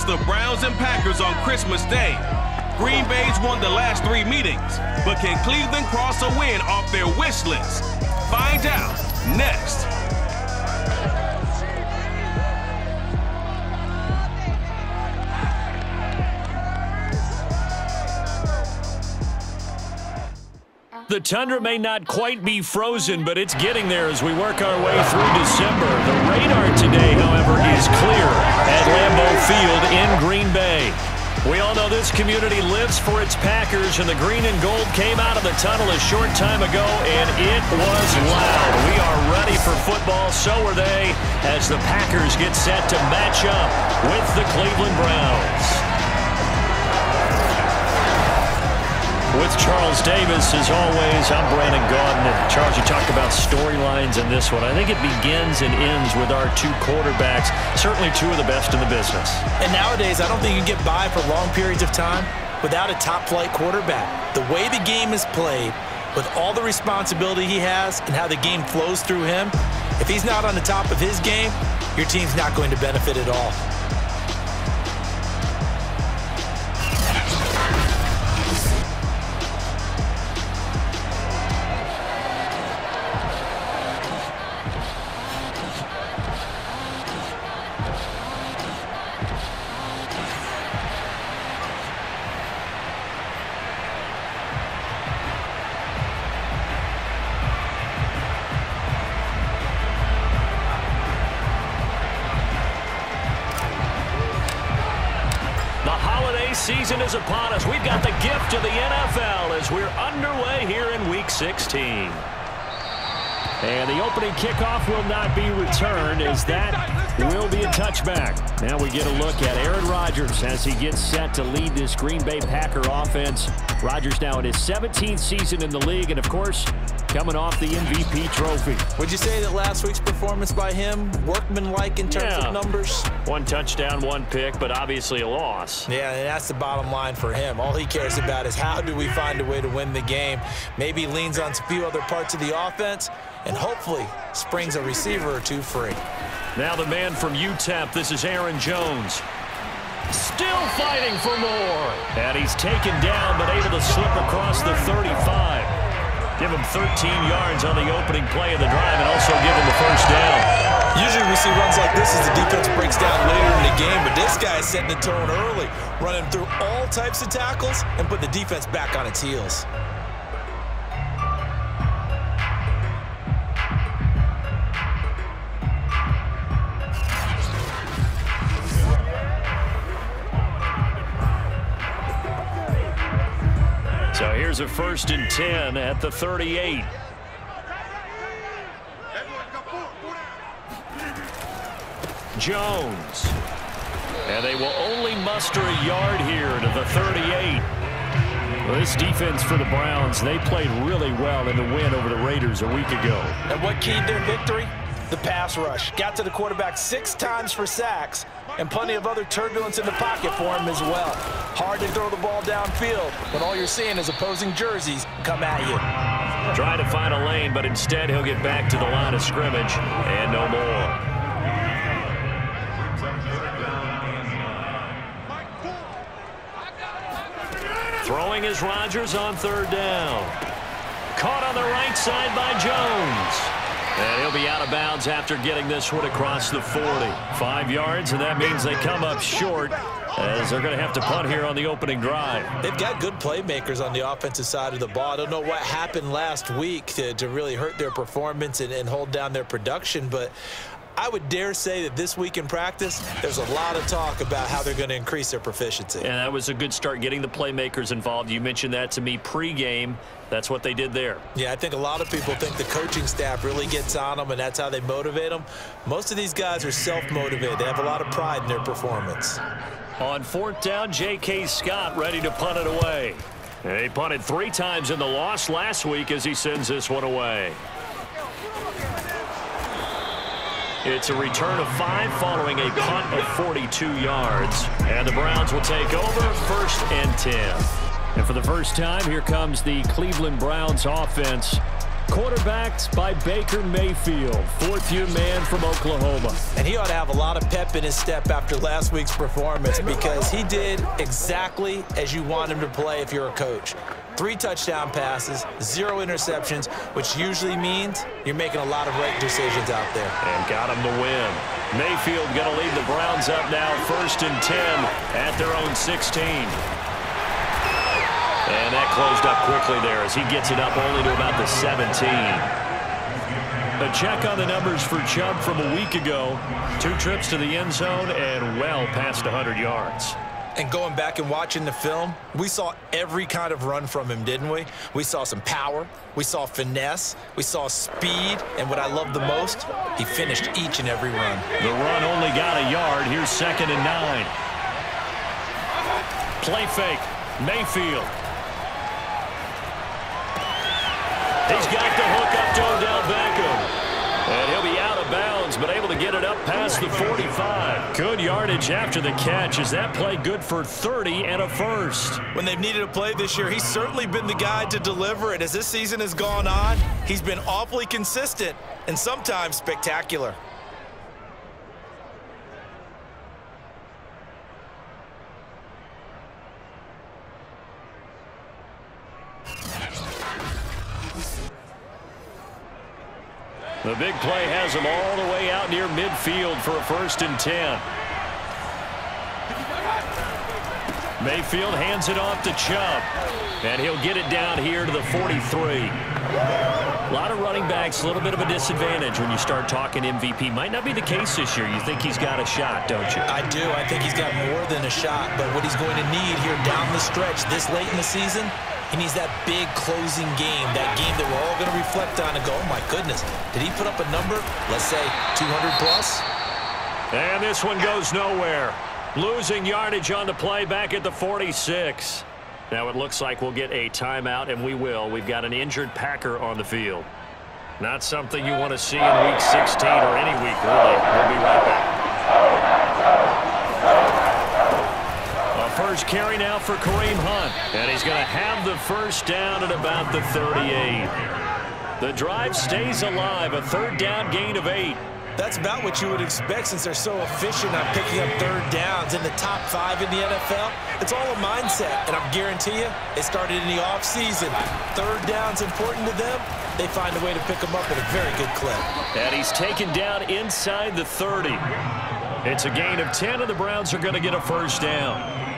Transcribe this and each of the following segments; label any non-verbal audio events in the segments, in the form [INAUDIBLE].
against the Browns and Packers on Christmas Day. Green Bay's won the last three meetings, but can Cleveland cross a win off their wish list? Find out next. The tundra may not quite be frozen, but it's getting there as we work our way through December. The radar today, however, is clear at Lambeau Field in Green Bay. We all know this community lives for its Packers, and the green and gold came out of the tunnel a short time ago, and it was loud. We are ready for football, so are they, as the Packers get set to match up with the Cleveland Browns. With Charles Davis, as always, I'm Brandon Gaudin. Charles, you talk about storylines in this one. I think it begins and ends with our two quarterbacks, certainly two of the best in the business. And nowadays, I don't think you can get by for long periods of time without a top-flight quarterback. The way the game is played, with all the responsibility he has and how the game flows through him, if he's not on the top of his game, your team's not going to benefit at all. Season is upon us. We've got the gift of the NFL as we're underway here in Week 16. And the opening kickoff will not be returned as that will be a touchback. Now we get a look at Aaron Rodgers as he gets set to lead this Green Bay Packer offense. Rodgers now in his 17th season in the league and, of course, coming off the MVP trophy. Would you say that last week's performance by him, workmanlike in terms yeah. of numbers? One touchdown, one pick, but obviously a loss. Yeah, and that's the bottom line for him. All he cares about is how do we find a way to win the game. Maybe leans on a few other parts of the offense and hopefully springs a receiver or two free. Now the man from UTEP, this is Aaron Jones. Still fighting for more. And he's taken down but able to slip across the 35. Give him 13 yards on the opening play of the drive and also give him the first down. Usually we see runs like this as the defense breaks down later in the game, but this guy is setting the tone early, running through all types of tackles and put the defense back on its heels. Here's a first and 10 at the 38. Jones. And they will only muster a yard here to the 38. Well, this defense for the Browns, they played really well in the win over the Raiders a week ago. And what keyed their victory? The pass rush. Got to the quarterback six times for sacks and plenty of other turbulence in the pocket for him as well. Hard to throw the ball downfield when all you're seeing is opposing jerseys come at you. Trying to find a lane, but instead he'll get back to the line of scrimmage and no more. Throwing is Rodgers on third down. Caught on the right side by Jones. And he'll be out of bounds after getting this one across the 40. Five yards, and that means they come up short as they're going to have to punt here on the opening drive. They've got good playmakers on the offensive side of the ball. I don't know what happened last week to, to really hurt their performance and, and hold down their production, but I would dare say that this week in practice, there's a lot of talk about how they're going to increase their proficiency. And that was a good start getting the playmakers involved. You mentioned that to me pregame. That's what they did there. Yeah, I think a lot of people think the coaching staff really gets on them, and that's how they motivate them. Most of these guys are self-motivated. They have a lot of pride in their performance. On fourth down, J.K. Scott ready to punt it away. He punted three times in the loss last week as he sends this one away. It's a return of five following a punt of 42 yards. And the Browns will take over first and 10. And for the first time, here comes the Cleveland Browns offense. quarterbacked by Baker Mayfield, fourth-year man from Oklahoma. And he ought to have a lot of pep in his step after last week's performance because he did exactly as you want him to play if you're a coach. Three touchdown passes, zero interceptions, which usually means you're making a lot of right decisions out there. And got him the win. Mayfield going to lead the Browns up now first and 10 at their own 16. And that closed up quickly there as he gets it up only to about the 17. A check on the numbers for Chubb from a week ago. Two trips to the end zone and well past 100 yards. And going back and watching the film, we saw every kind of run from him, didn't we? We saw some power, we saw finesse, we saw speed, and what I love the most, he finished each and every run. The run only got a yard. Here's second and nine. Play fake. Mayfield. He's got the hook up to Odell Beckham. And he'll be out of bounds, but able to get it up past the 45. Good yardage after the catch. Is that play good for 30 and a first? When they've needed a play this year, he's certainly been the guy to deliver it. As this season has gone on, he's been awfully consistent and sometimes spectacular. The big play has him all the way out near midfield for a first and 10. Mayfield hands it off to Chubb. And he'll get it down here to the 43. A lot of running backs, a little bit of a disadvantage when you start talking MVP. Might not be the case this year. You think he's got a shot, don't you? I do. I think he's got more than a shot. But what he's going to need here down the stretch this late in the season he needs that big closing game, that game that we're all going to reflect on and go, oh, my goodness, did he put up a number, let's say 200 plus? And this one goes nowhere. Losing yardage on the play back at the 46. Now it looks like we'll get a timeout, and we will. We've got an injured Packer on the field. Not something you want to see in Week 16 or any week, really. We'll be right back A first carry now for Kareem Hunt. And he's going to have the first down at about the 38. The drive stays alive, a third down gain of eight. That's about what you would expect since they're so efficient on picking up third downs in the top five in the NFL. It's all a mindset, and I guarantee you, it started in the offseason. Third down's important to them. They find a way to pick them up at a very good clip. And he's taken down inside the 30. It's a gain of 10, and the Browns are going to get a first down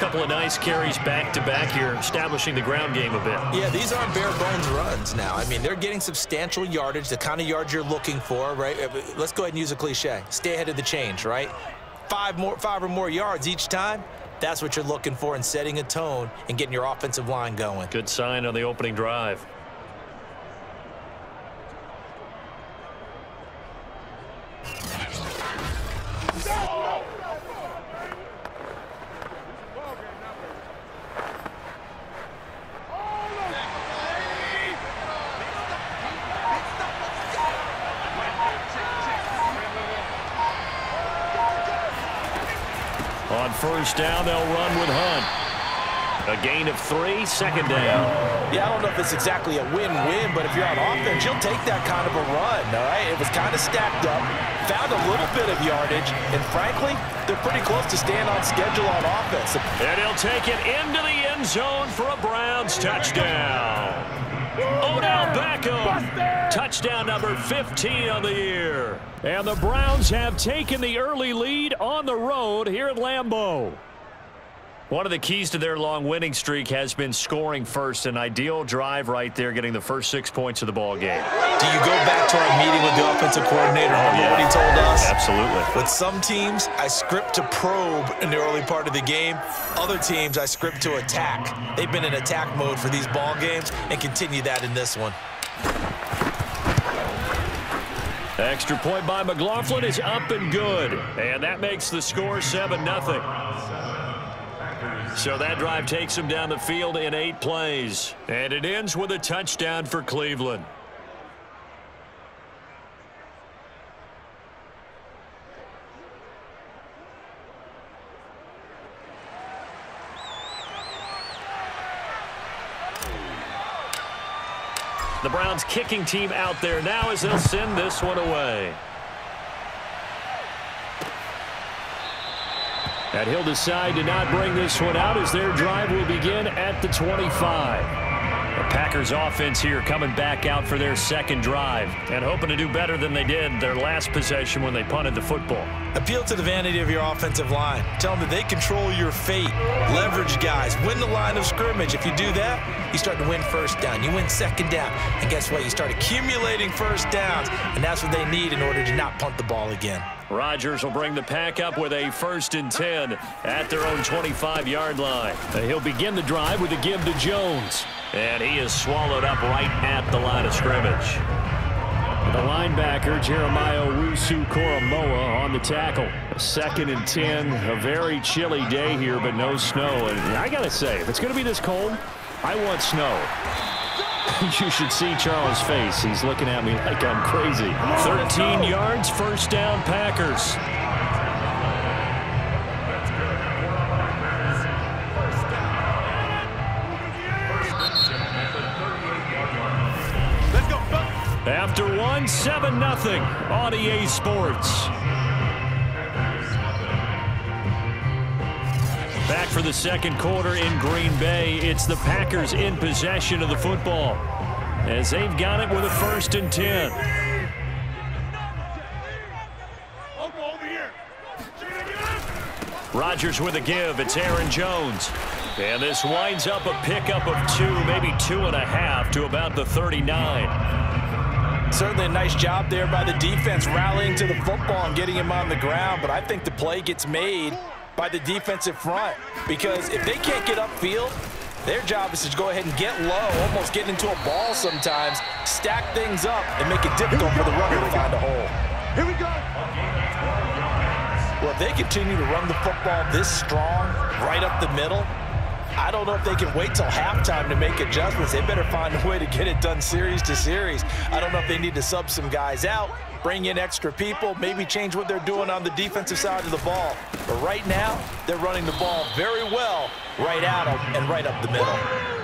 couple of nice carries back-to-back -back here, establishing the ground game a bit. Yeah, these aren't bare-bones runs now. I mean, they're getting substantial yardage, the kind of yards you're looking for, right? Uh, let's go ahead and use a cliche. Stay ahead of the change, right? Five, more, five or more yards each time, that's what you're looking for in setting a tone and getting your offensive line going. Good sign on the opening drive. First down. They'll run with Hunt. A gain of three, second down. Yeah, I don't know if it's exactly a win-win, but if you're on offense, you'll take that kind of a run, all right? It was kind of stacked up, found a little bit of yardage, and frankly, they're pretty close to staying on schedule on offense. And he'll take it into the end zone for a Browns touchdown. Oh, Odell Beckham. Touchdown number 15 on the year. And the Browns have taken the early lead on the road here at Lambeau. One of the keys to their long winning streak has been scoring first. An ideal drive right there, getting the first six points of the ball game. Do you go back to our meeting with the offensive coordinator? Remember yeah. what he told us? Absolutely. With some teams, I script to probe in the early part of the game. Other teams, I script to attack. They've been in attack mode for these ball games and continue that in this one. Extra point by McLaughlin is up and good. And that makes the score 7-0. So that drive takes him down the field in eight plays. And it ends with a touchdown for Cleveland. The Browns kicking team out there now as they'll send this one away. And he'll decide to not bring this one out as their drive will begin at the 25. The Packers offense here coming back out for their second drive and hoping to do better than they did their last possession when they punted the football. Appeal to the vanity of your offensive line. Tell them that they control your fate. Leverage guys. Win the line of scrimmage. If you do that, you start to win first down. You win second down. And guess what? You start accumulating first downs. And that's what they need in order to not punt the ball again. Rodgers will bring the pack up with a first and 10 at their own 25-yard line. Uh, he'll begin the drive with a give to Jones. And he is swallowed up right at the line of scrimmage. The linebacker, Jeremiah Owusu-Koramoah, on the tackle. Second and 10, a very chilly day here, but no snow. And I got to say, if it's going to be this cold, I want snow. [LAUGHS] you should see Charles' face. He's looking at me like I'm crazy. 13 yards, first down, Packers. After one, 7 nothing on EA Sports. For the second quarter in Green Bay. It's the Packers in possession of the football as they've got it with a first and 10. Rodgers with a give. It's Aaron Jones. And this winds up a pickup of two, maybe two and a half to about the 39. Certainly a nice job there by the defense rallying to the football and getting him on the ground, but I think the play gets made by the defensive front because if they can't get upfield, their job is to go ahead and get low, almost get into a ball sometimes, stack things up, and make it difficult for the runner to find a hole. Here we go. Well, if they continue to run the football this strong, right up the middle, I don't know if they can wait till halftime to make adjustments. They better find a way to get it done series to series. I don't know if they need to sub some guys out, bring in extra people, maybe change what they're doing on the defensive side of the ball. But right now, they're running the ball very well right at them and right up the middle.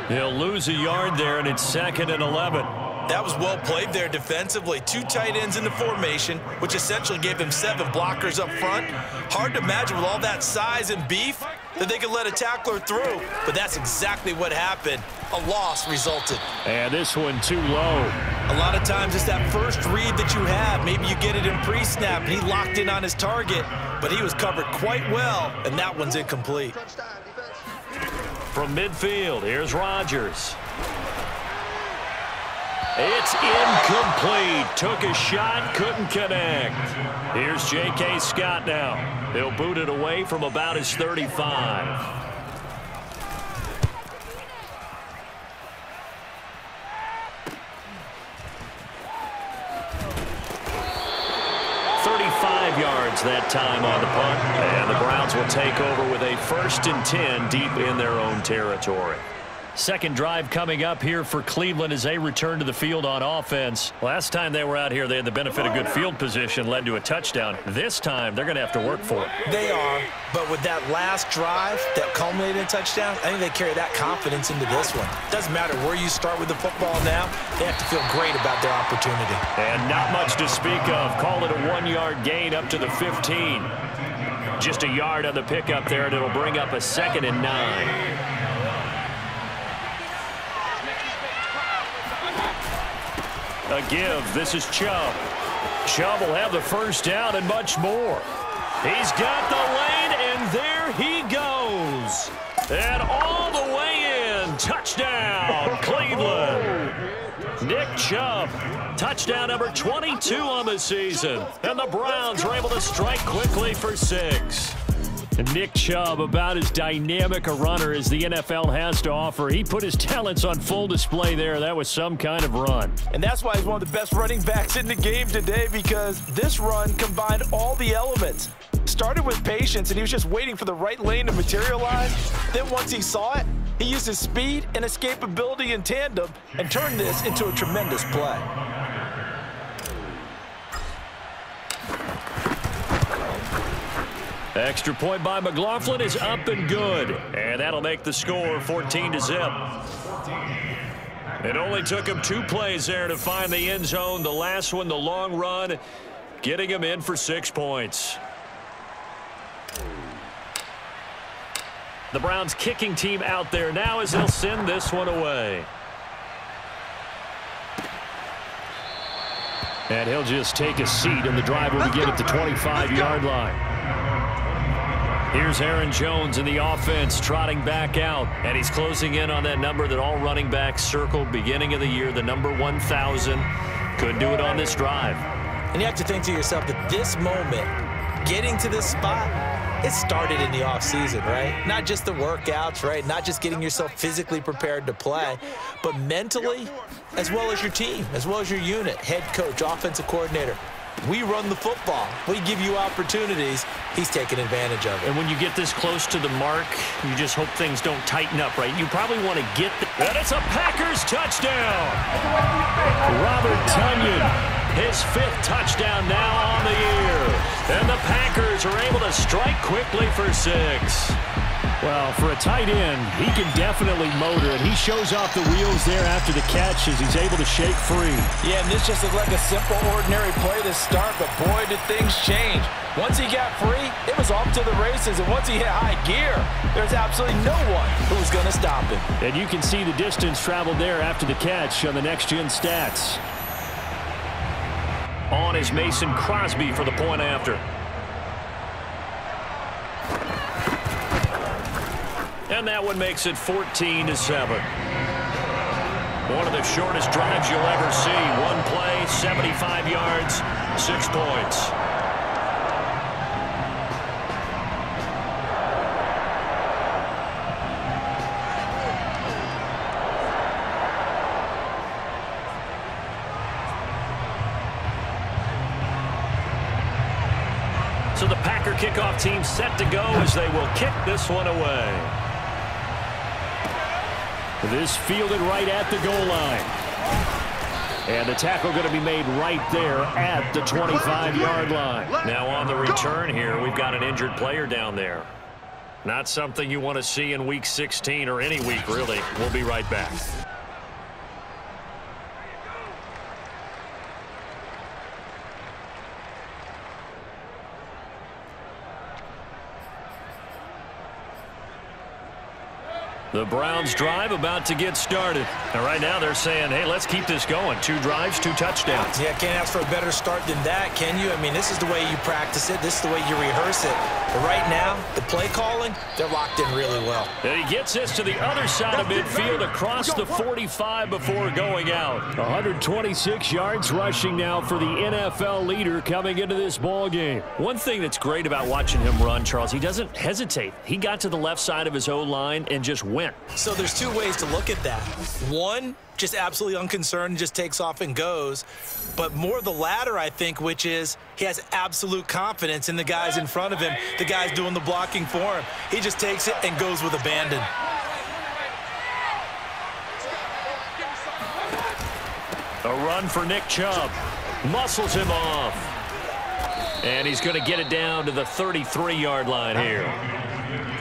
They'll lose a yard there, and it's second and 11. That was well played there defensively. Two tight ends in the formation, which essentially gave them seven blockers up front. Hard to imagine with all that size and beef that they could let a tackler through. But that's exactly what happened. A loss resulted. And this one too low. A lot of times it's that first read that you have. Maybe you get it in pre-snap, and he locked in on his target, but he was covered quite well, and that one's incomplete. From midfield, here's Rodgers. It's incomplete. Took a shot, couldn't connect. Here's J.K. Scott now. He'll boot it away from about his 35. Yards that time on the punt, and the Browns will take over with a first and 10 deep in their own territory. Second drive coming up here for Cleveland as they return to the field on offense. Last time they were out here, they had the benefit of good field position, led to a touchdown. This time, they're going to have to work for it. They are, but with that last drive that culminated in touchdown, I think they carry that confidence into this one. Doesn't matter where you start with the football now, they have to feel great about their opportunity. And not much to speak of. Call it a one-yard gain up to the 15. Just a yard on the pickup there, and it'll bring up a second and nine. A give. This is Chubb. Chubb will have the first down and much more. He's got the lane, and there he goes. And all the way in. Touchdown, Cleveland. Nick Chubb, touchdown number 22 on the season. And the Browns are able to strike quickly for six. Nick Chubb, about as dynamic a runner as the NFL has to offer. He put his talents on full display there. That was some kind of run. And that's why he's one of the best running backs in the game today because this run combined all the elements. Started with patience, and he was just waiting for the right lane to materialize. Then once he saw it, he used his speed and escapability in tandem and turned this into a tremendous play. Extra point by McLaughlin is up and good. And that'll make the score 14 to zip. It only took him two plays there to find the end zone. The last one, the long run, getting him in for six points. The Browns kicking team out there now as they'll send this one away. And he'll just take a seat, and the drive will begin at the 25-yard line. Here's Aaron Jones in the offense trotting back out. And he's closing in on that number that all running backs circled beginning of the year, the number 1,000. Could do it on this drive. And you have to think to yourself that this moment, getting to this spot, it started in the offseason, right? Not just the workouts, right? Not just getting yourself physically prepared to play, but mentally, as well as your team, as well as your unit, head coach, offensive coordinator. We run the football. We give you opportunities. He's taking advantage of it. And when you get this close to the mark, you just hope things don't tighten up, right? You probably want to get the... And it's a Packers touchdown! Robert Tonyan, his fifth touchdown now on the year. And the Packers are able to strike quickly for six. Well, for a tight end, he can definitely motor it. He shows off the wheels there after the catch as he's able to shake free. Yeah, and this just looked like a simple, ordinary play to start, but boy, did things change. Once he got free, it was off to the races, and once he hit high gear, there's absolutely no one who's going to stop him. And you can see the distance traveled there after the catch on the next-gen stats. On is Mason Crosby for the point after. And that one makes it 14 to 7. One of the shortest drives you'll ever see. One play, 75 yards, six points. So the Packer kickoff team set to go as they will kick this one away. This fielded right at the goal line. And the tackle going to be made right there at the 25-yard line. Now on the return here, we've got an injured player down there. Not something you want to see in Week 16 or any week, really. We'll be right back. The Browns drive about to get started. And right now they're saying, hey, let's keep this going. Two drives, two touchdowns. Yeah, can't ask for a better start than that, can you? I mean, this is the way you practice it. This is the way you rehearse it. But right now, the play calling, they're locked in really well. And he gets this to the other side of midfield across the 45 before going out. 126 yards rushing now for the NFL leader coming into this ball game. One thing that's great about watching him run, Charles, he doesn't hesitate. He got to the left side of his O-line and just went went. So there's two ways to look at that. One, just absolutely unconcerned, just takes off and goes. But more the latter, I think, which is he has absolute confidence in the guys in front of him, the guys doing the blocking for him. He just takes it and goes with abandon. A run for Nick Chubb. Muscles him off. And he's going to get it down to the 33-yard line here.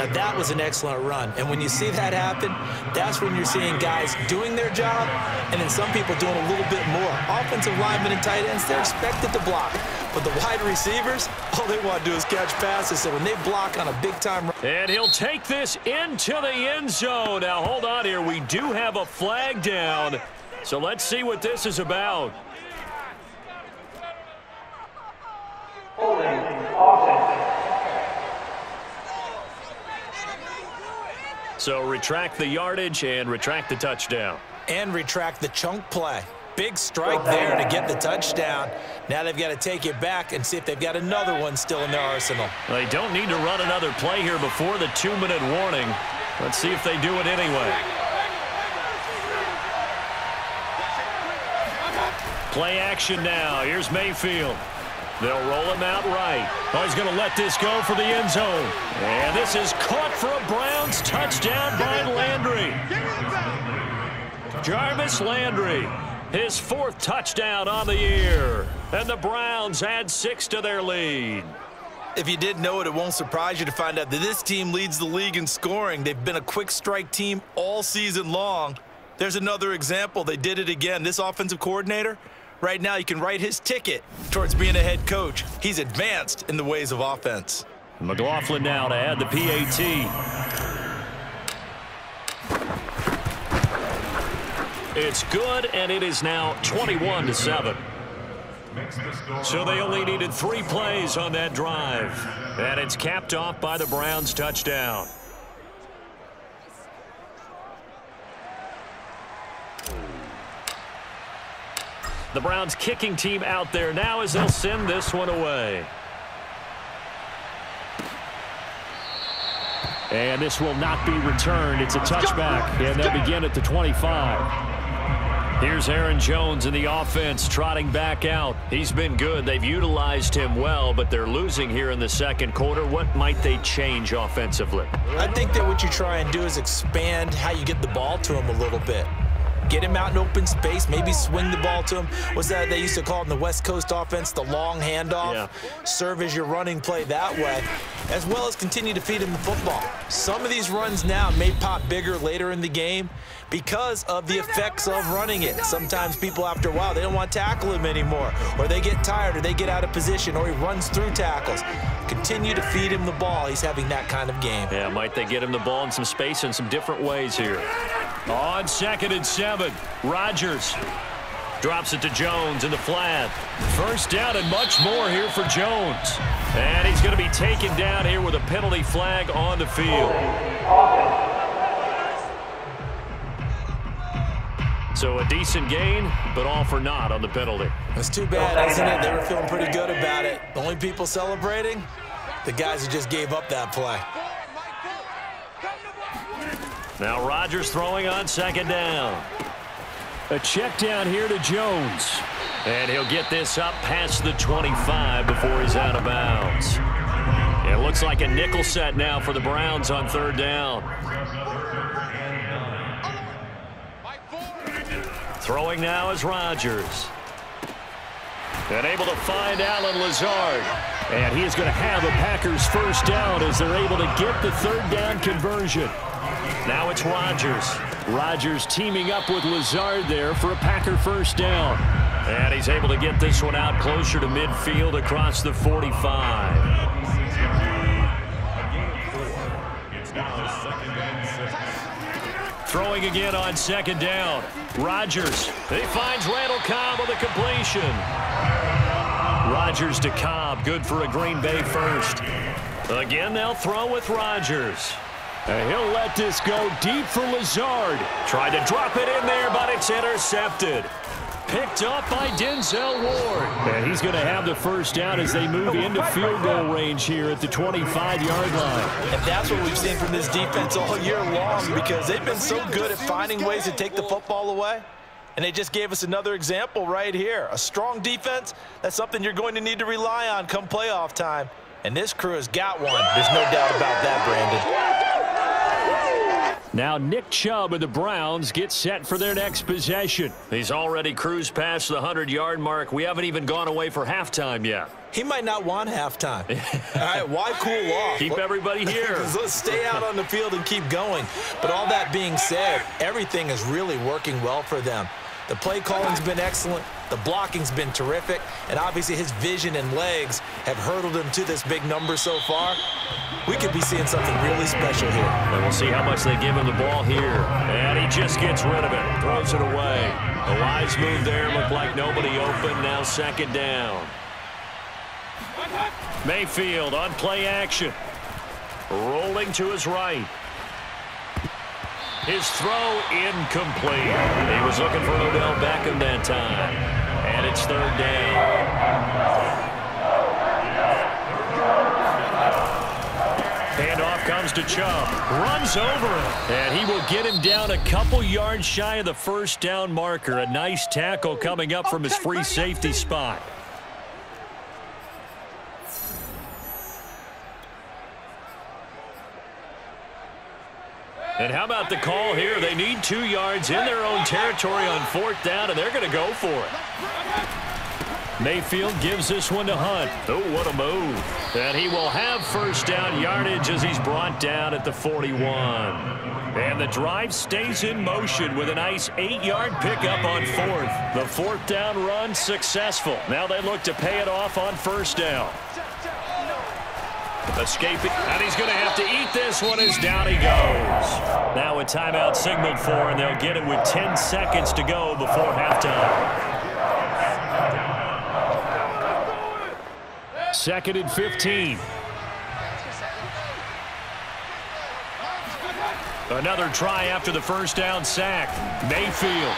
Now, that was an excellent run. And when you see that happen, that's when you're seeing guys doing their job and then some people doing a little bit more. Offensive linemen and tight ends, they're expected to block. But the wide receivers, all they want to do is catch passes. So when they block on a big-time run. And he'll take this into the end zone. Now, hold on here. We do have a flag down. So let's see what this is about. Holding offense. So retract the yardage and retract the touchdown. And retract the chunk play. Big strike there to get the touchdown. Now they've got to take it back and see if they've got another one still in their arsenal. They don't need to run another play here before the two-minute warning. Let's see if they do it anyway. Play action now. Here's Mayfield. They'll roll him out right. Oh, he's going to let this go for the end zone. And this is caught for a Browns touchdown by Landry. Jarvis Landry, his fourth touchdown on the year. And the Browns add six to their lead. If you didn't know it, it won't surprise you to find out that this team leads the league in scoring. They've been a quick strike team all season long. There's another example. They did it again. This offensive coordinator, right now, you can write his ticket towards being a head coach. He's advanced in the ways of offense. McLaughlin now to add the PAT. It's good, and it is now 21 to 7. So they only needed three plays on that drive. And it's capped off by the Browns touchdown. The Browns kicking team out there now as they'll send this one away. And this will not be returned. It's a touchback, and they'll begin at the 25. Here's Aaron Jones in the offense trotting back out. He's been good. They've utilized him well, but they're losing here in the second quarter. What might they change offensively? I think that what you try and do is expand how you get the ball to him a little bit. Get him out in open space, maybe swing the ball to him. What's that they used to call in the West Coast offense, the long handoff? Yeah. Serve as your running play that way, as well as continue to feed him the football. Some of these runs now may pop bigger later in the game because of the effects of running it. Sometimes people, after a while, they don't want to tackle him anymore, or they get tired, or they get out of position, or he runs through tackles. Continue to feed him the ball. He's having that kind of game. Yeah, might they get him the ball in some space in some different ways here. On second and seven, Rodgers drops it to Jones in the flat. First down and much more here for Jones. And he's going to be taken down here with a penalty flag on the field. So a decent gain, but all for naught on the penalty. That's too bad, isn't it? They were feeling pretty good about it. The only people celebrating, the guys who just gave up that play. Now Rodgers throwing on second down. A check down here to Jones. And he'll get this up past the 25 before he's out of bounds. It looks like a nickel set now for the Browns on third down. Throwing now is Rodgers. And able to find Allen Lazard. And he is going to have a Packers first down as they're able to get the third down conversion. Now it's Rodgers. Rodgers teaming up with Lazard there for a Packer first down. And he's able to get this one out closer to midfield across the 45. Throwing again on second down. Rodgers. He finds Randall Cobb on the completion. Rodgers to Cobb. Good for a Green Bay first. Again, they'll throw with Rodgers. And he'll let this go deep for Lazard. Tried to drop it in there, but it's intercepted. Picked up by Denzel Ward. And he's going to have the first down as they move into field goal range here at the 25-yard line. And that's what we've seen from this defense all year long because they've been so good at finding ways to take the football away. And they just gave us another example right here. A strong defense, that's something you're going to need to rely on come playoff time. And this crew has got one. There's no doubt about that, Brandon. Now Nick Chubb of the Browns gets set for their next possession. He's already cruised past the 100-yard mark. We haven't even gone away for halftime yet. He might not want halftime. [LAUGHS] all right, why cool off? Keep everybody here. [LAUGHS] Let's stay out on the field and keep going. But all that being said, everything is really working well for them. The play calling's been excellent. The blocking's been terrific. And obviously his vision and legs have hurdled him to this big number so far. We could be seeing something really special here. And we'll see how much they give him the ball here. And he just gets rid of it. Throws it away. A wise move there. Looked like nobody open. Now second down. Mayfield on play action. Rolling to his right. His throw incomplete. He was looking for Odell Beckham that time. And it's third down. Handoff comes to Chubb. Runs over him. And he will get him down a couple yards shy of the first down marker. A nice tackle coming up from his free safety spot. And how about the call here? They need two yards in their own territory on fourth down, and they're going to go for it. Mayfield gives this one to Hunt. Oh, what a move. And he will have first down yardage as he's brought down at the 41. And the drive stays in motion with a nice eight-yard pickup on fourth. The fourth down run successful. Now they look to pay it off on first down. Escaping, and he's going to have to eat this one as down he goes. Now a timeout signaled for, and they'll get it with 10 seconds to go before halftime. Second and 15. Another try after the first down sack. Mayfield.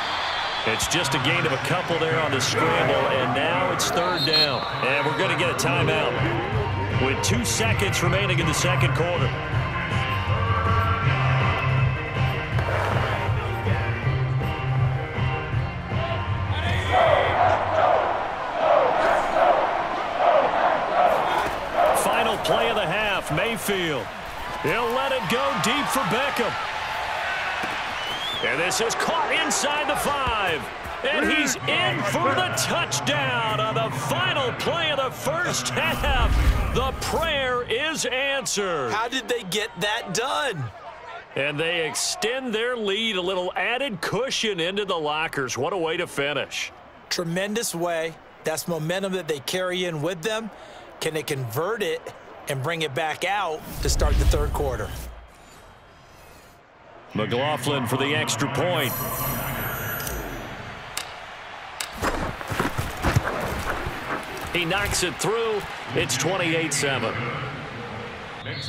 It's just a gain of a couple there on the scramble, and now it's third down. And we're going to get a timeout with two seconds remaining in the second quarter. Final play of the half, Mayfield. He'll let it go deep for Beckham. And this is caught inside the five. And he's in for the touchdown on the final play of the first half. The prayer is answered. How did they get that done? And they extend their lead, a little added cushion into the lockers. What a way to finish. Tremendous way. That's momentum that they carry in with them. Can they convert it and bring it back out to start the third quarter? McLaughlin for the extra point. He knocks it through. It's 28-7.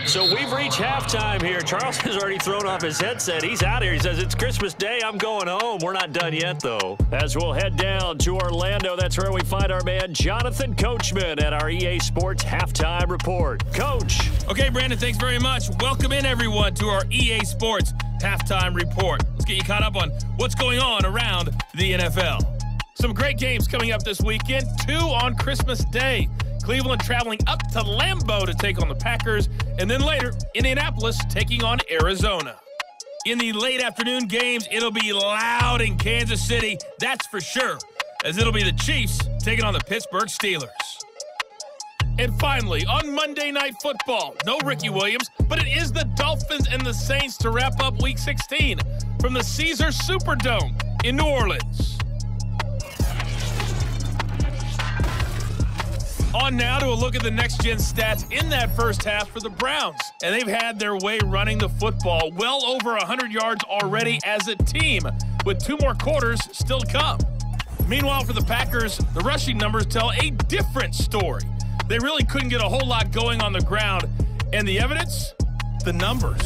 So we've reached halftime here. Charles has already thrown off his headset. He's out here. He says, it's Christmas Day. I'm going home. We're not done yet, though. As we'll head down to Orlando, that's where we find our man Jonathan Coachman at our EA Sports Halftime Report. Coach. Okay, Brandon, thanks very much. Welcome in, everyone, to our EA Sports Halftime Report. Let's get you caught up on what's going on around the NFL. Some great games coming up this weekend, two on Christmas Day. Cleveland traveling up to Lambeau to take on the Packers, and then later, Indianapolis taking on Arizona. In the late afternoon games, it'll be loud in Kansas City, that's for sure, as it'll be the Chiefs taking on the Pittsburgh Steelers. And finally, on Monday Night Football, no Ricky Williams, but it is the Dolphins and the Saints to wrap up Week 16 from the Caesars Superdome in New Orleans. On now to a look at the next gen stats in that first half for the Browns. And they've had their way running the football well over 100 yards already as a team, with two more quarters still to come. Meanwhile, for the Packers, the rushing numbers tell a different story. They really couldn't get a whole lot going on the ground. And the evidence? The numbers.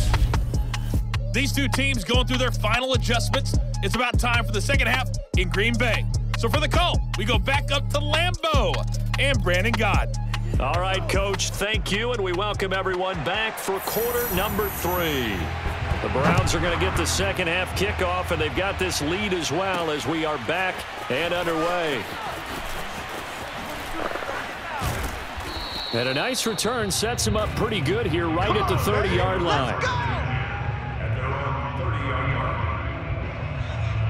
These two teams going through their final adjustments. It's about time for the second half in Green Bay. So for the call, we go back up to Lambeau and Brandon Gaudin. All right, Coach, thank you, and we welcome everyone back for quarter number three. The Browns are going to get the second half kickoff, and they've got this lead as well as we are back and underway. And a nice return sets him up pretty good here right at the 30-yard line.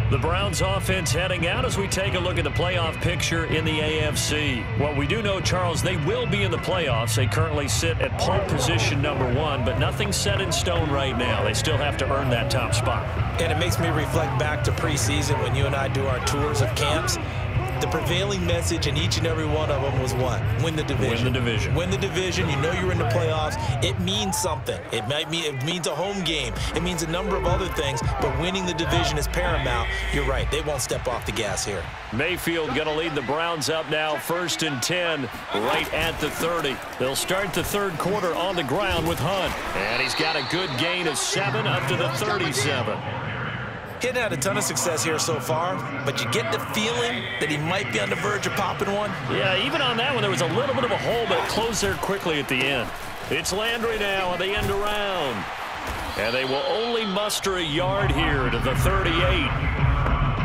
The Browns offense heading out as we take a look at the playoff picture in the AFC. What we do know, Charles, they will be in the playoffs. They currently sit at pole position number one, but nothing set in stone right now. They still have to earn that top spot. And it makes me reflect back to preseason when you and I do our tours of camps. The prevailing message in each and every one of them was what? Win the division. Win the division. Win the division. You know you're in the playoffs. It means something. It might mean it means a home game. It means a number of other things, but winning the division is paramount. You're right. They won't step off the gas here. Mayfield going to lead the Browns up now, first and 10, right at the 30. They'll start the third quarter on the ground with Hunt. And he's got a good gain of seven up to the 37. He had a ton of success here so far, but you get the feeling that he might be on the verge of popping one. Yeah, even on that one, there was a little bit of a hole, but it closed there quickly at the end. It's Landry now on the end around. And they will only muster a yard here to the 38.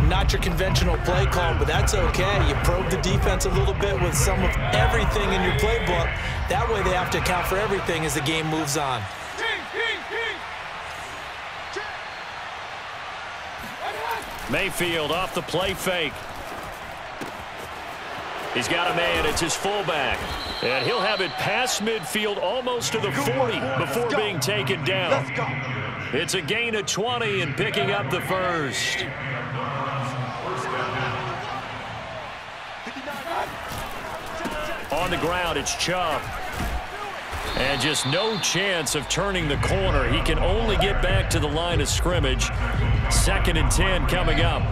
Not your conventional play call, but that's okay. You probe the defense a little bit with some of everything in your playbook. That way they have to account for everything as the game moves on. Mayfield off the play fake. He's got a man. It's his fullback. And he'll have it past midfield almost to the 40 before being taken down. It's a gain of 20 and picking up the first. On the ground, it's Chubb. And just no chance of turning the corner. He can only get back to the line of scrimmage. Second and 10 coming up.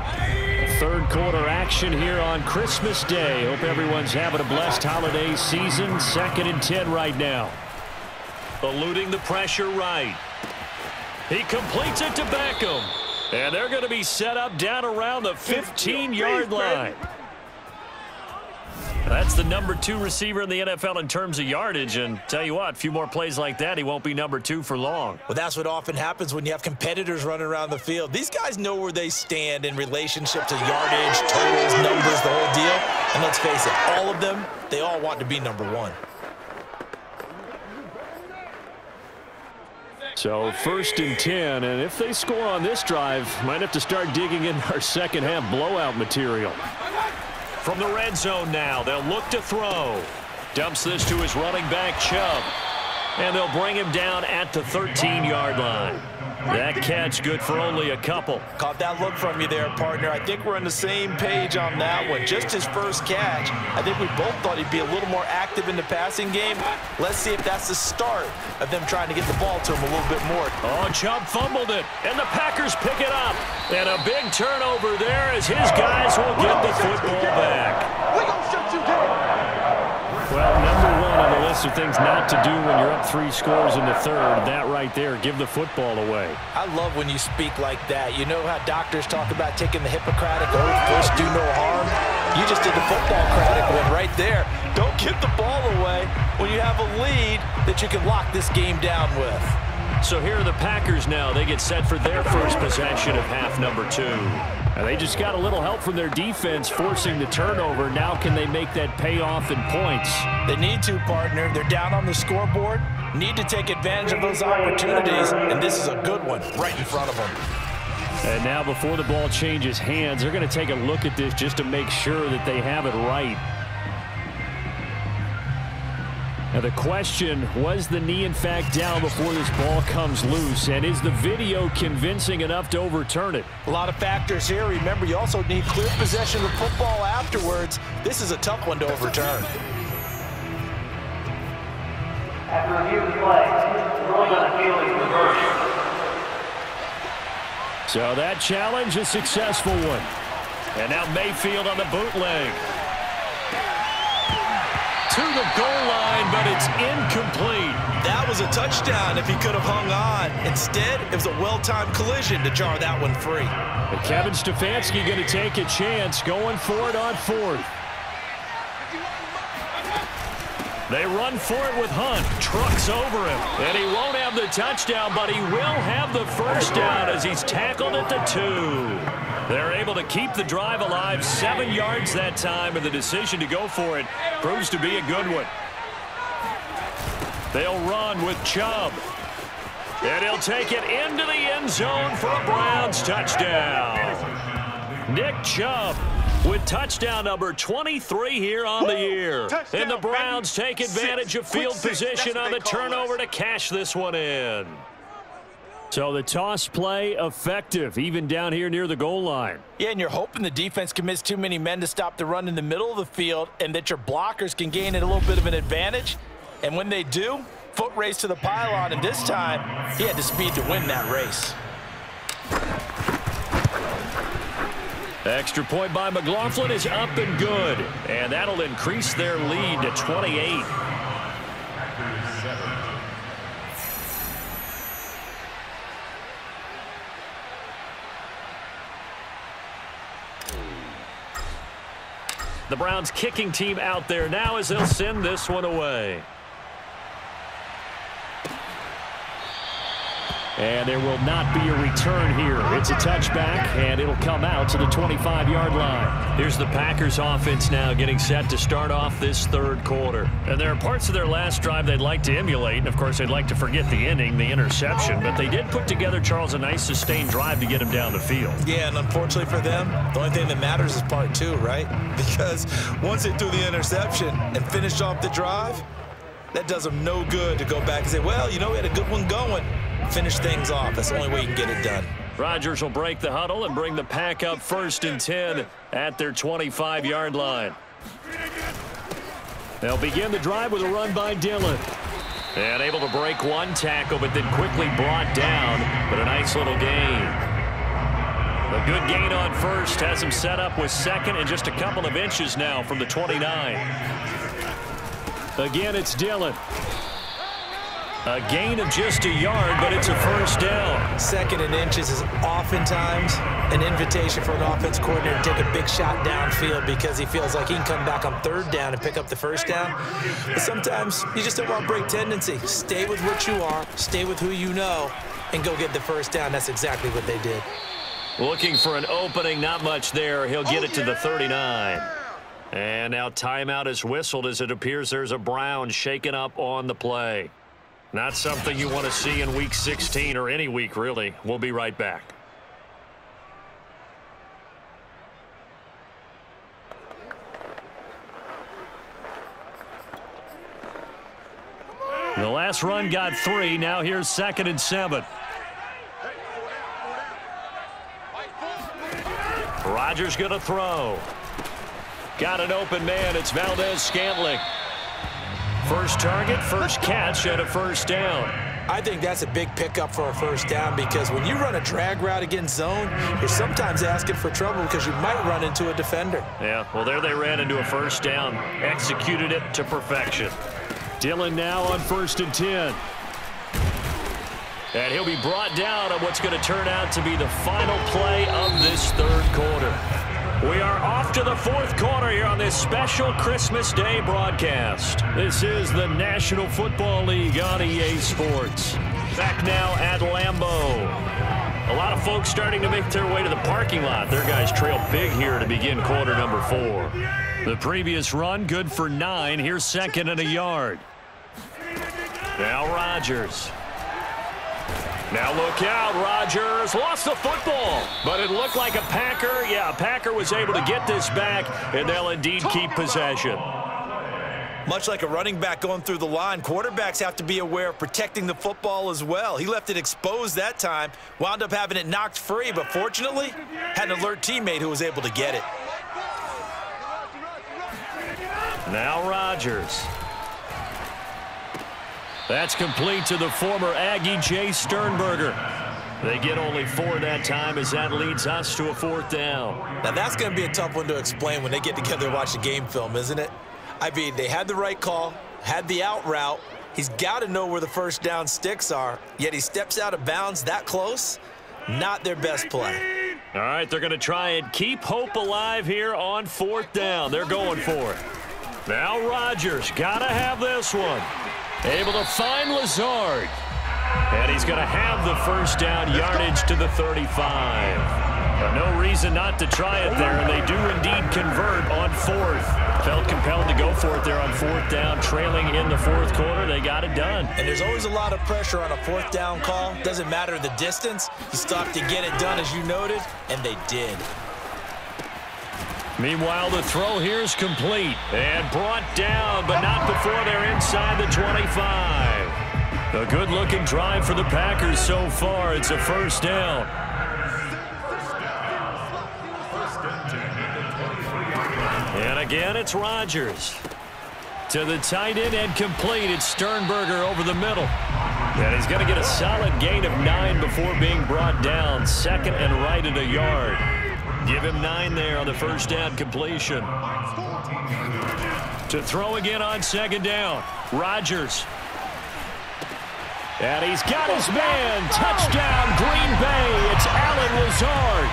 Third quarter action here on Christmas Day. Hope everyone's having a blessed holiday season. Second and 10 right now. Eluding the pressure right. He completes it to Beckham. And they're going to be set up down around the 15-yard line. That's the number two receiver in the NFL in terms of yardage. And tell you what, a few more plays like that, he won't be number two for long. Well, that's what often happens when you have competitors running around the field. These guys know where they stand in relationship to yardage, totals, numbers, the whole deal. And let's face it, all of them, they all want to be number one. So first and 10, and if they score on this drive, might have to start digging in our second half blowout material. From the red zone now, they'll look to throw. Dumps this to his running back, Chubb. And they'll bring him down at the 13-yard line. That catch good for only a couple. Caught that look from you there, partner. I think we're on the same page on that one. Just his first catch. I think we both thought he'd be a little more active in the passing game. Let's see if that's the start of them trying to get the ball to him a little bit more. Oh, Chubb fumbled it, and the Packers pick it up. And a big turnover there as his guys will get the football back. Well, number one on the list of things not to do when you're up three scores in the third, that right there, give the football away. I love when you speak like that. You know how doctors talk about taking the Hippocratic oath, first do no harm? You just did the football cratic one right there. Don't give the ball away when you have a lead that you can lock this game down with. So here are the Packers now. They get set for their first possession of half number two. And they just got a little help from their defense forcing the turnover. Now can they make that payoff in points? They need to, partner. They're down on the scoreboard. Need to take advantage of those opportunities, and this is a good one right in front of them. And now before the ball changes hands, they're going to take a look at this just to make sure that they have it right. Now the question, was the knee in fact down before this ball comes loose? And is the video convincing enough to overturn it? A lot of factors here. Remember, you also need clear possession of the football afterwards. This is a tough one to overturn. After review of play, ruled on field is reversed. So that challenge, a successful one. And now Mayfield on the bootleg to the goal line, but it's incomplete. That was a touchdown if he could have hung on. Instead, it was a well-timed collision to jar that one free. And Kevin Stefanski going to take a chance going for it on fourth. They run for it with Hunt. Trucks over him. And he won't have the touchdown, but he will have the first down as he's tackled at the two. They're able to keep the drive alive seven yards that time, and the decision to go for it proves to be a good one. They'll run with Chubb. And he'll take it into the end zone for a Browns touchdown. Nick Chubb with touchdown number 23 here on the year. And the Browns take advantage of field position on the turnover to cash this one in. So the toss play effective, even down here near the goal line. Yeah, and you're hoping the defense commits too many men to stop the run in the middle of the field and that your blockers can gain a little bit of an advantage. And when they do, foot race to the pylon, and this time, he had the speed to win that race. Extra point by McLaughlin is up and good. And that'll increase their lead to 28. The Browns kicking team out there now as they'll send this one away. And there will not be a return here. It's a touchback, and it'll come out to the 25-yard line. Here's the Packers offense now getting set to start off this third quarter. And there are parts of their last drive they'd like to emulate. And, of course, they'd like to forget the inning, the interception. But they did put together, Charles, a nice sustained drive to get him down the field. Yeah, and unfortunately for them, the only thing that matters is part two, right? [LAUGHS] Because once they threw the interception and finished off the drive, that does them no good to go back and say, well, you know, we had a good one going. Finish things off. That's the only way you can get it done. Rodgers will break the huddle and bring the pack up first and 10 at their 25-yard line. They'll begin the drive with a run by Dillon. And able to break one tackle, but then quickly brought down. But a nice little gain. A good gain on first has him set up with second and just a couple of inches now from the 29. Again, it's Dillon. A gain of just a yard, but it's a first down. Second and inches is oftentimes an invitation for an offense coordinator to take a big shot downfield because he feels like he can come back on third down and pick up the first down. But sometimes you just don't want to break tendency. Stay with what you are, stay with who you know, and go get the first down. That's exactly what they did. Looking for an opening, not much there. He'll get it to the 39. And now timeout is whistled as it appears there's a Brown shaken up on the play. Not something you want to see in Week 16 or any week, really. We'll be right back. The last run got three. Now here's second and seven. Rodgers going to throw. Got an open man. It's Valdes-Scantling. First target, first catch, and a first down. I think that's a big pickup for a first down because when you run a drag route against zone, you're sometimes asking for trouble because you might run into a defender. Yeah, well, there they ran into a first down, executed it to perfection. Dillon now on first and 10. And he'll be brought down on what's going to turn out to be the final play of this third quarter. We are off to the fourth quarter here on this special Christmas Day broadcast. This is the National Football League on EA Sports. Back now at Lambeau. A lot of folks starting to make their way to the parking lot. Their guys trail big here to begin quarter number four. The previous run, good for nine. Here's second and a yard. Now Rodgers. Now look out, Rodgers lost the football, but it looked like a Packer. Yeah, Packer was able to get this back, and they'll indeed keep possession. Much like a running back going through the line, quarterbacks have to be aware of protecting the football as well. He left it exposed that time, wound up having it knocked free, but fortunately, had an alert teammate who was able to get it. Now Rodgers. That's complete to the former Aggie Jace Sternberger. They get only four that time as that leads us to a fourth down. Now that's going to be a tough one to explain when they get together and watch the game film, isn't it? I mean, they had the right call, had the out route. He's got to know where the first down sticks are, yet he steps out of bounds that close. Not their best play. All right, they're going to try and keep hope alive here on fourth down. They're going for it. Now Rodgers got to have this one. Able to find Lazard. And he's going to have the first down yardage to the 35. But no reason not to try it there, and they do indeed convert on fourth. Felt compelled to go for it there on fourth down, trailing in the fourth quarter. They got it done. And there's always a lot of pressure on a fourth down call. Doesn't matter the distance. You stop to get it done, as you noted, and they did. Meanwhile, the throw here is complete and brought down, but not before they're inside the 25. A good-looking drive for the Packers so far. It's a first down. And again, it's Rodgers. To the tight end and complete. It's Sternberger over the middle. And he's going to get a solid gain of nine before being brought down. Second and right at a yard. Give him nine there on the first down completion. To throw again on second down. Rodgers. And he's got his man. Touchdown, Green Bay. It's Allen Lazard.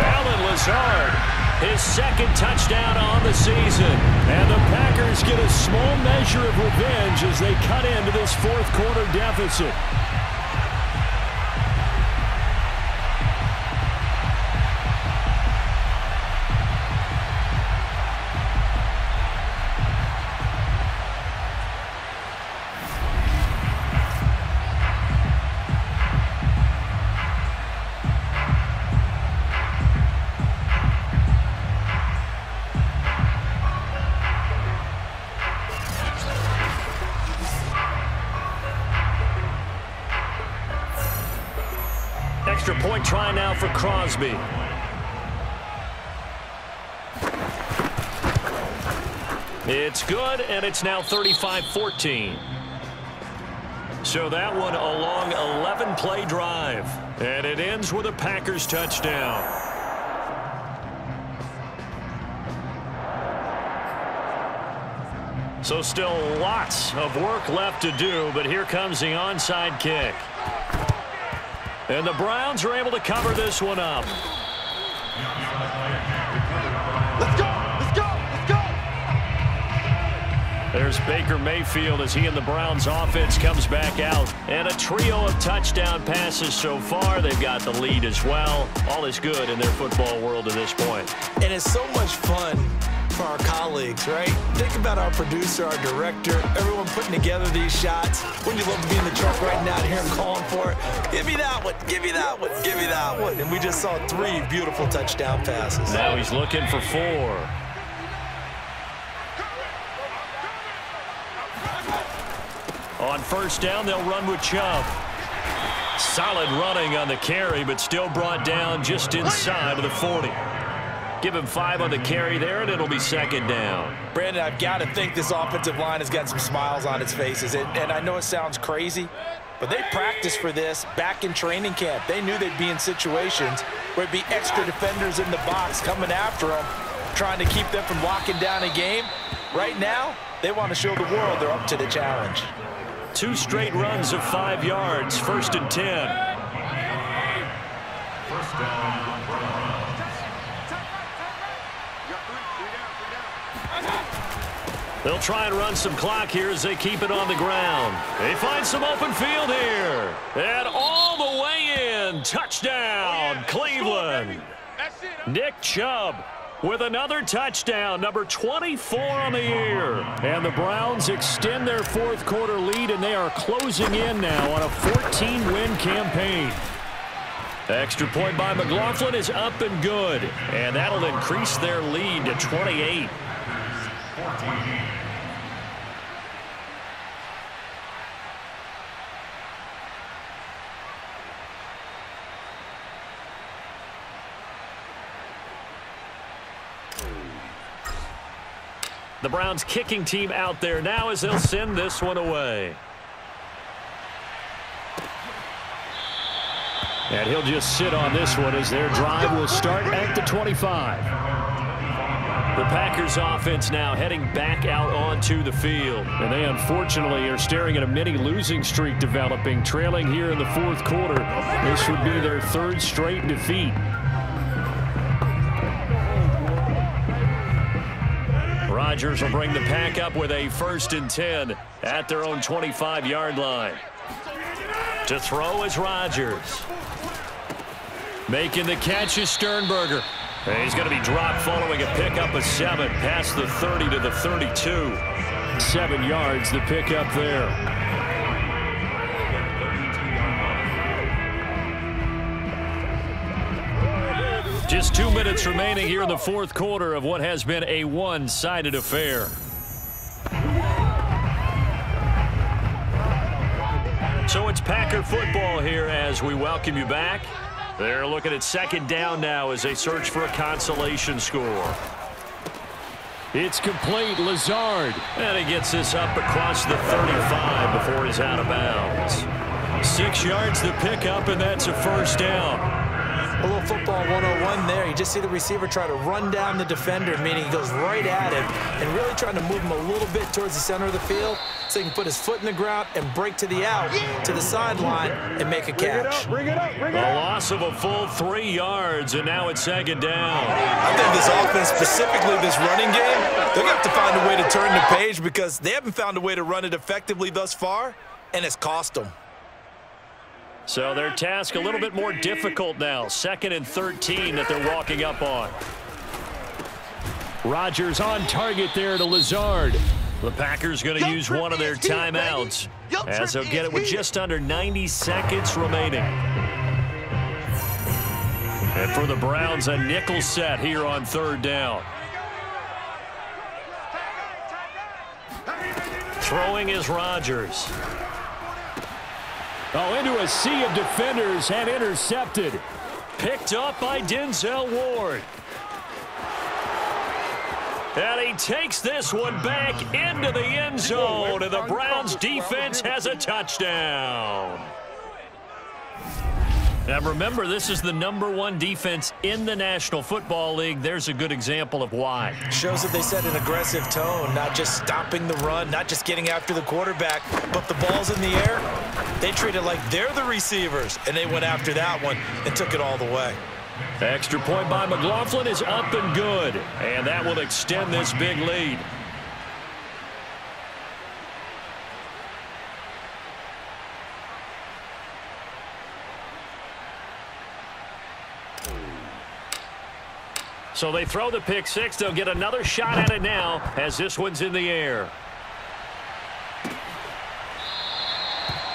Allen Lazard. His second touchdown on the season. And the Packers get a small measure of revenge as they cut into this fourth quarter deficit. Crosby. It's good, and it's now 35-14. So that one a long 11-play drive. And it ends with a Packers touchdown. So still lots of work left to do, but here comes the onside kick. And the Browns are able to cover this one up. Let's go! Let's go! Let's go! There's Baker Mayfield as he and the Browns offense comes back out. And a trio of touchdown passes so far. They've got the lead as well. All is good in their football world at this point. And it's so much fun for our colleagues, right? Think about our producer, our director, everyone putting together these shots. Wouldn't you love to be in the truck right now and hear him calling for it? Give me that one, give me that one, give me that one. And we just saw three beautiful touchdown passes. Now he's looking for four. On first down, they'll run with Chubb. Solid running on the carry, but still brought down just inside of the 40. Give him five on the carry there, and it'll be second down. Brandon, I've got to think this offensive line has got some smiles on its faces. And, and I know it sounds crazy, but they practiced for this back in training camp. They knew they'd be in situations where it'd be extra defenders in the box coming after them, trying to keep them from locking down a game. Right now, they want to show the world they're up to the challenge. Two straight runs of five yards, first and ten. They'll try and run some clock here as they keep it on the ground. They find some open field here. And all the way in. Touchdown, Cleveland. Nick Chubb with another touchdown, number 24 on the year. And the Browns extend their fourth quarter lead, and they are closing in now on a 14-win campaign. Extra point by McLaughlin is up and good, and that'll increase their lead to 28. The Browns kicking team out there now as they'll send this one away. And he'll just sit on this one as their drive will start at the 25. The Packers offense now heading back out onto the field. And they unfortunately are staring at a mini losing streak developing, trailing here in the fourth quarter. This would be their third straight defeat. Rodgers will bring the pack up with a first and 10 at their own 25-yard line. To throw is Rodgers. Making the catch is Sternberger. And he's going to be dropped following a pickup of seven past the 30 to the 32. Seven yards, the pickup there. Two minutes remaining here in the fourth quarter of what has been a one-sided affair. So it's Packer football here as we welcome you back. They're looking at second down now as they search for a consolation score. It's complete. Lazard. And he gets this up across the 35 before he's out of bounds. Six yards the pickup, and that's a first down. A little football 101 there. You just see the receiver try to run down the defender, meaning he goes right at him and really trying to move him a little bit towards the center of the field so he can put his foot in the ground and break to the out, to the sideline, and make a catch. Bring it up, bring it up, a loss of a full three yards, and now it's second down. I think this offense, specifically this running game, they're going to have to find a way to turn the page because they haven't found a way to run it effectively thus far, and it's cost them. So their task a little bit more difficult now. Second and 13 that they're walking up on. Rodgers on target there to Lazard. The Packers going to use one of their timeouts as they'll get it with just under 90 seconds remaining. And for the Browns, a nickel set here on third down. Throwing is Rodgers. Oh, into a sea of defenders and intercepted. Picked up by Denzel Ward. And he takes this one back into the end zone, and the Browns defense has a touchdown. And remember, this is the number one defense in the National Football League. There's a good example of why. Shows that they set an aggressive tone, not just stopping the run, not just getting after the quarterback, but the ball's in the air. They treat it like they're the receivers, and they went after that one and took it all the way. Extra point by McLaughlin is up and good, and that will extend this big lead. So they throw the pick six. They'll get another shot at it now as this one's in the air.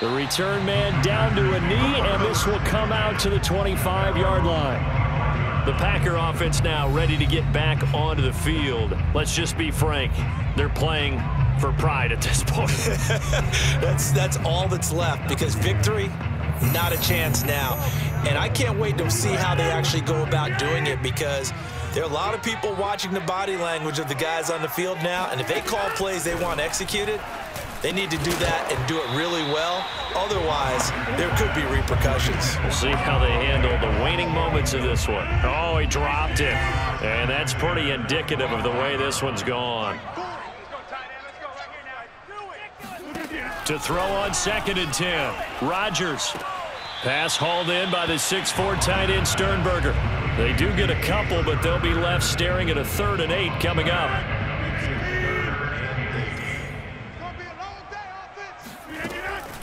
The return man down to a knee, and this will come out to the 25-yard line. The Packer offense now ready to get back onto the field. Let's just be frank. They're playing for pride at this point. [LAUGHS] that's, that's all that's left because victory, not a chance now. And I can't wait to see how they actually go about doing it because there are a lot of people watching the body language of the guys on the field now, and if they call plays they want executed, they need to do that and do it really well. Otherwise, there could be repercussions. We'll see how they handle the waning moments of this one. Oh, he dropped it. And that's pretty indicative of the way this one's gone. To throw on second and 10. Rodgers. Pass hauled in by the 6'4 tight end Sternberger. They do get a couple, but they'll be left staring at a third and eight coming up.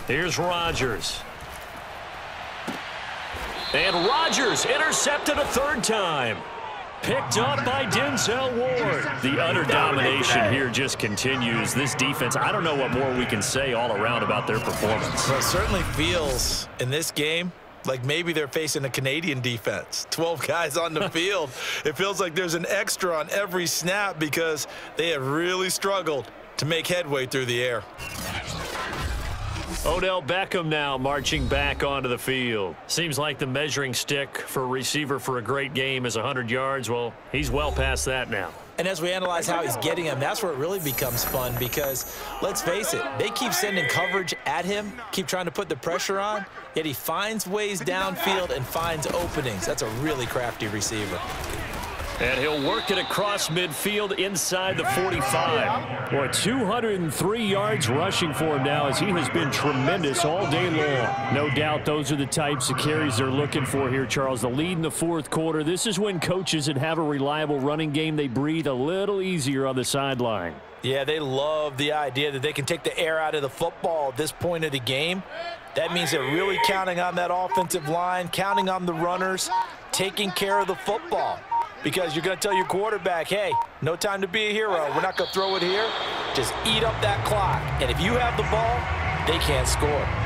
Here's Rodgers. And Rodgers intercepted a third time. Picked up by Denzel Ward. The utter domination here just continues. This defense, I don't know what more we can say all around about their performance. Well, it certainly feels in this game like maybe they're facing a Canadian defense. [LAUGHS] 12 guys on the field. It feels like there's an extra on every snap because they have really struggled to make headway through the air. Odell Beckham now marching back onto the field. Seems like the measuring stick for a receiver for a great game is 100 yards. Well, he's well past that now. And as we analyze how he's getting him, that's where it really becomes fun because, let's face it, they keep sending coverage at him, keep trying to put the pressure on, yet he finds ways downfield and finds openings. That's a really crafty receiver. And he'll work it across midfield inside the 45. Boy, 203 yards rushing for him now as he has been tremendous all day long. No doubt those are the types of carries they're looking for here, Charles. The lead in the fourth quarter. This is when coaches that have a reliable running game, they breathe a little easier on the sideline. Yeah, they love the idea that they can take the air out of the football at this point of the game. That means they're really counting on that offensive line, counting on the runners, taking care of the football because you're going to tell your quarterback, hey, no time to be a hero. We're not going to throw it here. Just eat up that clock. And if you have the ball, they can't score.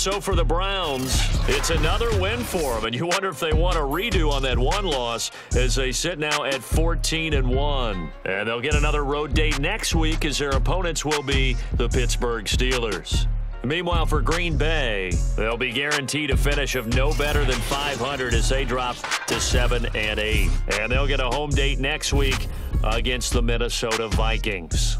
So for the Browns, it's another win for them, and you wonder if they want a redo on that one loss as they sit now at 14 and one, and they'll get another road date next week as their opponents will be the Pittsburgh Steelers. Meanwhile, for Green Bay, they'll be guaranteed a finish of no better than 500 as they drop to 7 and 8. And they'll get a home date next week against the Minnesota Vikings.